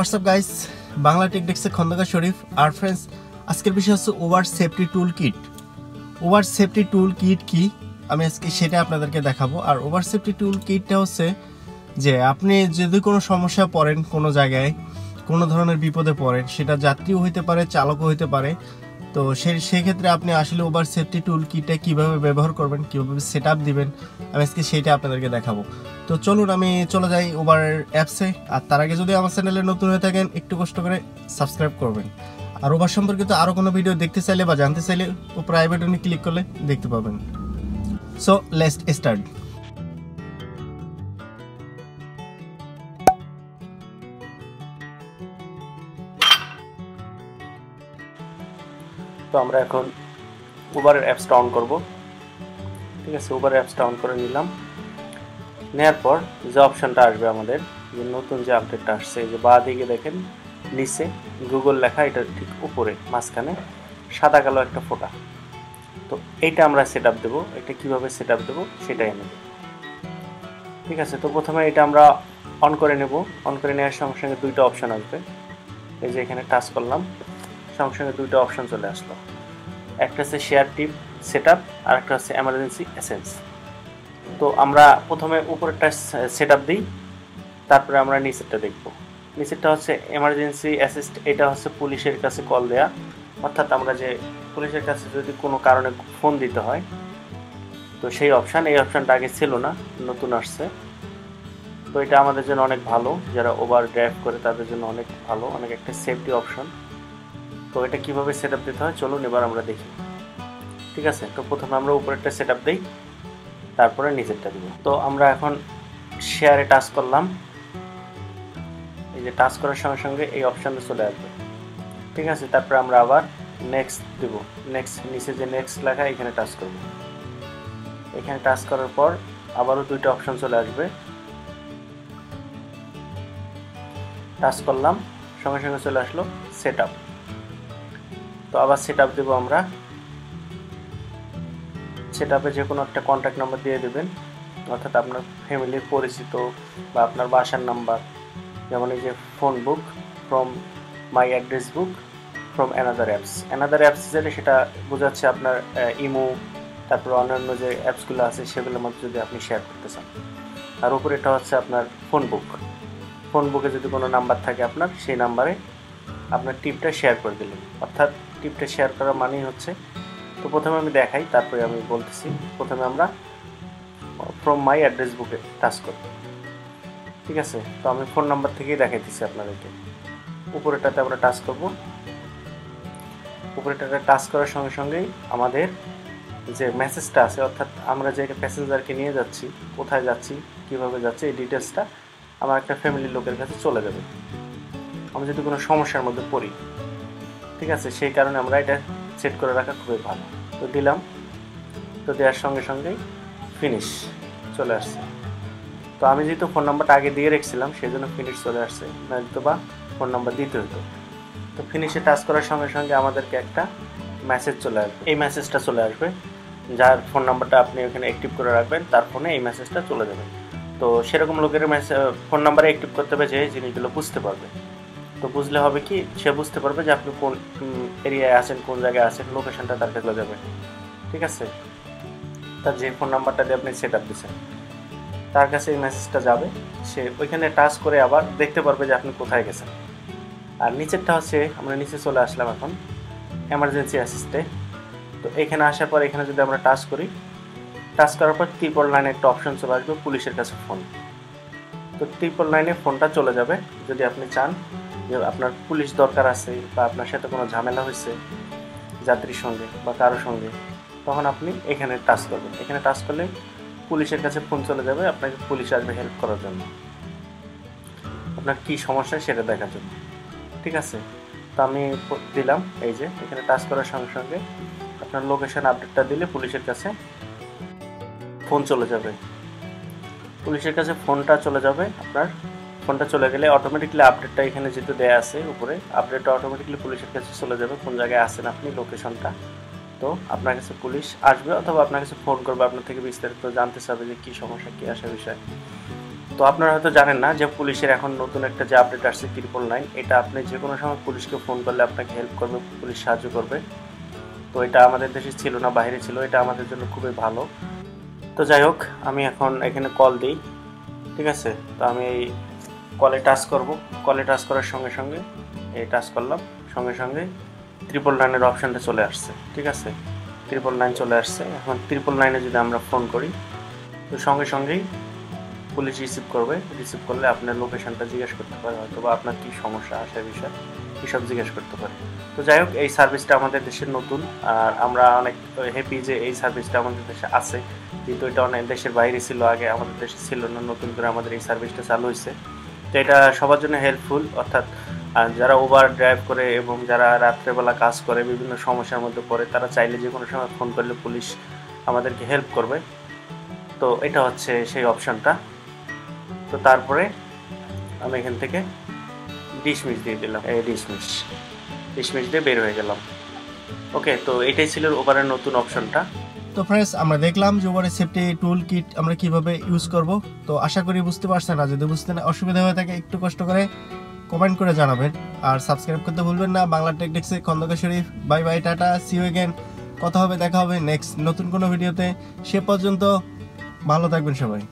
WhatsApp guys Bangla টেকডেক্সের খন্দকার শরীফ। আর friends আজকের বিষয় হচ্ছে over safety tool kit over safety tool kit কি? আমি আজকে সেটা আপনাদেরকে দেখাবো। আর ওভার সেফটি টুল কিটটা হচ্ছে যে, আপনি যদি কোনো সমস্যা পড়েন কোনো জায়গায়, কোনো ধরনের বিপদে পড়েন, সেটা যাত্রীও হইতে পারে, চালকও হইতে পারে তো সে সেক্ষেত্রে আপনি আসলে ওভার সেফটি টুল কিটটা কীভাবে ব্যবহার করবেন, কীভাবে সেট আপ দিবেন, আমি আজকে সেইটা আপনাদেরকে দেখাবো। তো চলুন আমি চলে যাই ওভার অ্যাপসে আর তার আগে যদি আমার চ্যানেলে নতুন হয়ে থাকেন, একটু কষ্ট করে সাবস্ক্রাইব করবেন। আর ওভার সম্পর্কিত আরও কোনো ভিডিও দেখতে চাইলে বা জানতে চাইলে, ও প্রাইভেট ক্লিক করলে দেখতে পাবেন। সো লেস্ট স্টার্ট তো আমরা এখন উবারের অ্যাপসটা অন করব। ঠিক আছে উবারের অ্যাপসটা অন করে নিলাম। নেওয়ার পর যে অপশানটা আসবে আমাদের, যে নতুন যে আপডেটটা আসছে যে বা দিকে দেখেন, নিচে গুগল লেখা, এটা ঠিক উপরে, মাঝখানে সাদা কালো একটা ফোটা। তো এইটা আমরা সেট আপ দেবো, এটা কীভাবে সেট আপ দেবো সেটাই নেব ঠিক আছে, তো প্রথমে এটা আমরা অন করে নেব। অন করে নেওয়ার সঙ্গে সঙ্গে দুইটা অপশান আসবে। এই যে এখানে টাচ করলাম। সঙ্গে সঙ্গে দুইটা অপশন চলে আসলো। একটা হচ্ছে শেয়ার টিপ সেট আপ আর একটা হচ্ছে এমার্জেন্সি এসেন্স তো আমরা প্রথমে উপরেরটা সেট আপ দিই, তারপরে আমরা নিচেরটা দেখব। নিচেরটা হচ্ছে এমার্জেন্সি অ্যাসিস্ট এটা হচ্ছে পুলিশের কাছে কল দেয়া। অর্থাৎ আমরা যে পুলিশের কাছে যদি কোনো কারণে ফোন দিতে হয়, তো সেই অপশান এই অপশানটা আগে ছিল না, নতুন আসছে। তো এটা আমাদের জন্য অনেক ভালো, যারা ওভার ড্রাইভ করে তাদের জন্য অনেক ভালো, অনেক একটা সেফটি অপশন তো এটা কীভাবে সেট আপ দিতে হয় চলুন এবার আমরা দেখি। ঠিক আছে? তো প্রথমে আমরা উপরেরটা সেট আপ দিই, তারপরে নিচেরটা দিব। তো আমরা এখন শেয়ারে টাচ করলাম। এই যে টাচ করার সঙ্গে সঙ্গে এই অপশানে চলে আসবে। ঠিক আছে? তারপরে আমরা আবার নেক্সট দিব। নেক্সট নিচে যে নেক্সট লেখা, এখানে টাচ করব। এখানে টাচ করার পর আবারও দুইটা অপশন চলে আসবে। টাচ করলাম, সঙ্গে সঙ্গে চলে আসলো সেট আপ তো আবার সেট আপ দেবো আমরা। সেট আপে যে কোনো একটা কন্ট্যাক্ট নাম্বার দিয়ে দেবেন। অর্থাৎ আপনার ফ্যামিলির পরিচিত বা আপনার বাসার নাম্বার যেমন এই যে phone book from my address book from another apps another apps যেটা সেটা বোঝাচ্ছে আপনার ইমো তারপর অন্যান্য যে অ্যাপসগুলো আছে সেগুলোর মধ্যে যদি আপনি শেয়ার করতে চান। আর উপরে এটা হচ্ছে আপনার ফোন বুক ফোন বুকে যদি কোনো নাম্বার থাকে আপনার, সেই নাম্বারে আপনার টিপটা শেয়ার করে দিলেন। অর্থাৎ টিপটা শেয়ার করা মানেই হচ্ছে, তো প্রথমে আমি দেখাই, তারপরে আমি বলতেছি। প্রথমে আমরা ফ্রম মাই অ্যাড্রেস বুকে টাচ করব। ঠিক আছে? তো আমি ফোন নাম্বার থেকেই দেখাইতেছি আপনাদেরকে। উপরেটাতে আমরা টাচ করব। উপরেটাতে টাচ করার সঙ্গে সঙ্গেই আমাদের যে মেসেজটা আছে, অর্থাৎ আমরা যে প্যাসেঞ্জারকে নিয়ে যাচ্ছি, কোথায় যাচ্ছি, কীভাবে যাচ্ছি, এই ডিটেলসটা আমার একটা ফ্যামিলির লোকের কাছে চলে যাবে। আমি যদি কোনো সমস্যার মধ্যে পড়ি ঠিক আছে? সেই কারণে আমরা এটা সেট করে রাখা খুবই ভালো। তো দিলাম। তো দেওয়ার সঙ্গে সঙ্গেই ফিনিশ চলে আসছে। তো আমি যেহেতু ফোন নাম্বারটা আগে দিয়ে রেখেছিলাম, সেই জন্য ফিনিশ চলে আসছে। নয়তো বা ফোন নাম্বার দিতে হতো তো ফিনিশে টাচ করার সঙ্গে সঙ্গে আমাদেরকে একটা মেসেজ চলে আসবে। এই মেসেজটা চলে আসবে। যার ফোন নাম্বারটা আপনি ওখানে অ্যাক্টিভ করে রাখবেন, তার ফোনে এই মেসেজটা চলে যাবে। তো সেরকম লোকের মেসেজ ফোন নাম্বারে অ্যাক্টিভ করতে হবে যে জিনিসগুলো বুঝতে পারবে। তো বুঝলে হবে কি, সে বুঝতে পারবে যে আপনি কোন এরিয়ায় আছেন, কোন জায়গায় আছেন লোকেশনটা তার কাছে যাবে। ঠিক আছে? তার যে ফোন নাম্বারটা দিয়ে আপনি সেট আপ দিচ্ছেন তার কাছে এই মেসেজটা যাবে। সে ওইখানে টাচ করে আবার দেখতে পারবে যে আপনি কোথায় গেছেন। আর নিচেরটা হচ্ছে, আমরা নিচে চলে আসলাম এখন এমার্জেন্সি অ্যাসিস্টে তো এখানে আসার পর এখানে যদি আমরা টাচ করি টাচ করার পর ত্রিপল লাইনে একটা অপশন চলে আসবে, পুলিশের কাছে ফোন তো ট্রিপল নাইনে ফোনটা চলে যাবে, যদি আপনি চান। যে আপনার পুলিশ দরকার আছে বা আপনার সাথে কোনো ঝামেলা হয়েছে যাত্রীর সঙ্গে বা কারোর সঙ্গে, তখন আপনি এখানে টাচ করবেন। এখানে টাচ করলে পুলিশের কাছে ফোন চলে যাবে আপনাকে পুলিশ আসবে হেল্প করার জন্য। আপনার কী সমস্যা সেটা দেখার জন্য। ঠিক আছে? তো আমি দিলাম, এই যে এখানে টাচ করার সঙ্গে সঙ্গে আপনার লোকেশন আপডেটটা দিলে পুলিশের কাছে ফোন চলে যাবে। পুলিশের কাছে ফোনটা চলে যাবে আপনার ফোনটা চলে গেলে অটোমেটিকলি আপডেটটা এখানে যেহেতু দেয়া আছে উপরে আপডেটটা অটোমেটিকলি পুলিশের কাছে চলে যাবে কোন জায়গায় আছেন আপনি লোকেশনটা তো আপনার কাছে পুলিশ আসবে অথবা আপনার কাছে ফোন করবে, আপনার থেকে বিস্তারিত জানতে চাবে যে কী সমস্যা, কী আসে বিষয়। তো তো আপনারা হয়তো জানেন না যে পুলিশের এখন নতুন একটা যে আপডেট আসছে ত্রিপল নাইন এটা আপনি যে কোনো সময় পুলিশকে ফোন করলে আপনাকে হেল্প করবে, পুলিশ সাহায্য করবে। তো এটা আমাদের দেশে ছিল না, বাইরে ছিল, এটা আমাদের জন্য খুবই ভালো। তো যাই হোক, আমি এখন এখানে কল দিই, ঠিক আছে? তো আমি এই কলে টাচ করব। কলে টাচ করার সঙ্গে সঙ্গে এই টাচ করলাম। সঙ্গে সঙ্গে ট্রিপল নাইনের অপশানটা চলে আসছে, ঠিক আছে? ট্রিপল নাইন চলে আসছে। এখন ট্রিপল নাইনে যদি আমরা ফোন করি, তো সঙ্গে সঙ্গেই পুলিশ রিসিভ করবে। রিসিভ করলে আপনার লোকেশনটা জিজ্ঞেস করতে পারে হয়তো বা আপনার কী সমস্যা আসে বিষয়, এসব জিজ্ঞেস করতে পারে। তো যাই হোক, এই সার্ভিসটা আমাদের দেশের নতুন, আর আমরা অনেক হ্যাপি যে এই সার্ভিসটা আমাদের দেশে আছে। কিন্তু এটা অনেক দেশের বাইরে ছিল, আগে আমাদের দেশে ছিল না। নতুন করে আমাদের এই সার্ভিসটা চালু হয়েছে। তো এটা সবার জন্য হেল্পফুল অর্থাৎ যারা ওভার ড্রাইভ করে এবং যারা রাত্রেবেলা কাজ করে, বিভিন্ন সমস্যার মধ্যে পড়ে, তারা চাইলে যে কোনো সময় ফোন করলে পুলিশ আমাদেরকে হেল্প করবে। তো এটা হচ্ছে সেই অপশানটা তো তারপরে আমি এখান থেকে ডিসমিস দিয়ে দিলাম। এই ডিসমিস ডিসমিস দিয়ে বের হয়ে গেলাম। ওকে তো এটাই ছিল ওভারের নতুন অপশনটা তো ফ্রেন্ডস আমরা দেখলাম যে ওভারে সেফটি টুল কিট আমরা কীভাবে ইউজ করব। তো আশা করি বুঝতে পারছেন না যদি বুঝতে না অসুবিধা হয়ে থাকে, একটু কষ্ট করে কমেন্ট করে জানাবেন। আর সাবস্ক্রাইব করতে ভুলবেন না। Bangla টেকনিক্সে Khandakar Sharif. Bye bye tata see you again কথা হবে, দেখা হবে নেক্সট নতুন কোনো ভিডিওতে সে পর্যন্ত ভালো থাকবেন সবাই।